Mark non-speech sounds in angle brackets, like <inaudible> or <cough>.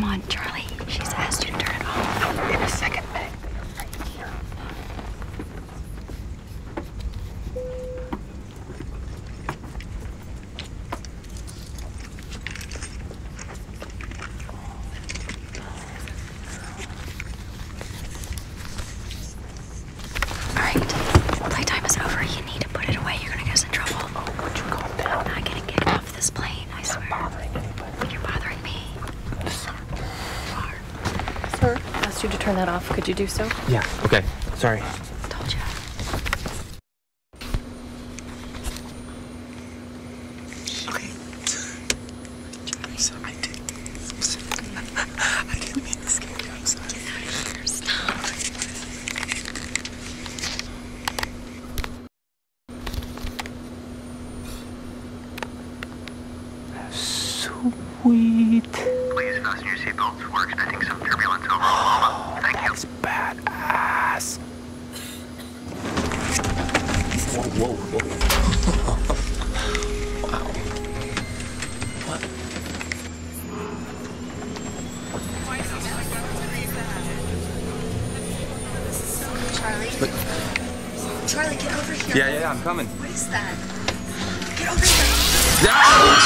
Come on, Charlie. She's asked you to turn that off. Could you do so? Yeah, okay. Sorry. Told you. Okay. I did. <laughs> I didn't mean to scare you. I'm sorry. Sweet. Please fasten your seatbelts. We're expecting Whoa, whoa, whoa. wow. What? Charlie? Charlie, get over here. Yeah, yeah, yeah, I'm coming. What is that? Get over here. Ah, shit!